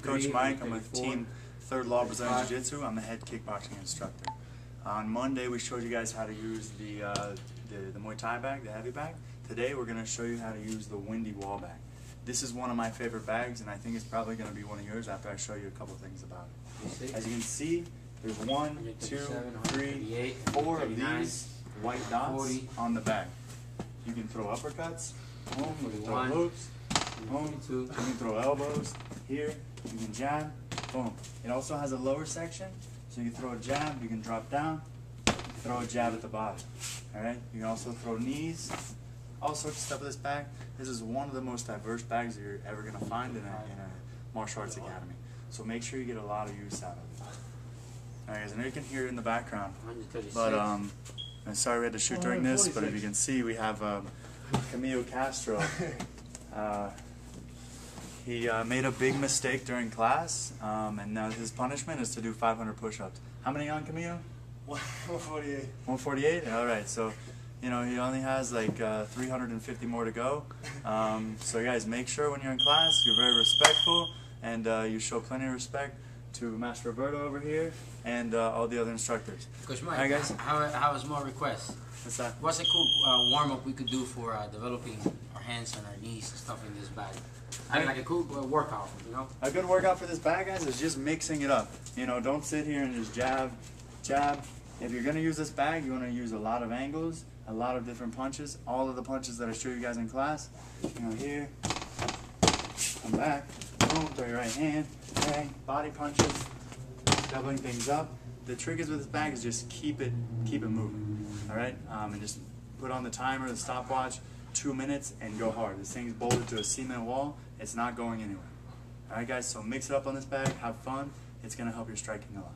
Coach Mike. I'm with Team Third Law Brazilian Jiu-Jitsu. I'm the head kickboxing instructor. On Monday, we showed you guys how to use the, uh, the, the Muay Thai bag, the heavy bag. Today, we're going to show you how to use the windy wall bag. This is one of my favorite bags, and I think it's probably going to be one of yours after I show you a couple things about it. As you can see, there's one, two, 137, three, 138, four of these white dots on the bag. You can throw uppercuts, boom, you can throw 41, hooks, boom, 42. you can throw elbows here, you can jab, boom. It also has a lower section, so you can throw a jab, you can drop down, throw a jab at the bottom. Alright? You can also throw knees, all sorts of stuff with this bag. This is one of the most diverse bags you're ever gonna find in a, in a martial arts academy. So make sure you get a lot of use out of it. Alright guys, I know you can hear it in the background. But um, I'm sorry we had to shoot during this, but if you can see, we have um, Camilo Castro. Uh, he uh, made a big mistake during class, um, and now his punishment is to do 500 push-ups. How many on Camilo? 148. 148. All right, so you know he only has like uh, 350 more to go. Um, so guys, make sure when you're in class, you're very respectful, and uh, you show plenty of respect to Master Roberto over here and uh, all the other instructors. Coach Mike, guys. how, how is more requests? What's that? What's a cool uh, warm up we could do for uh, developing our hands and our knees and stuff in this bag? I mean, like a cool uh, workout, you know? A good workout for this bag, guys, is just mixing it up. You know, don't sit here and just jab, jab. If you're gonna use this bag, you wanna use a lot of angles, a lot of different punches. All of the punches that I show you guys in class. You know, here, come back, throw your right hand, bang, body punches, doubling things up. The trick is with this bag is just keep it, keep it moving. All right, um, and just put on the timer, the stopwatch, two minutes, and go hard. This thing's bolted to a cement wall. It's not going anywhere. All right, guys. So mix it up on this bag. Have fun. It's gonna help your striking a lot.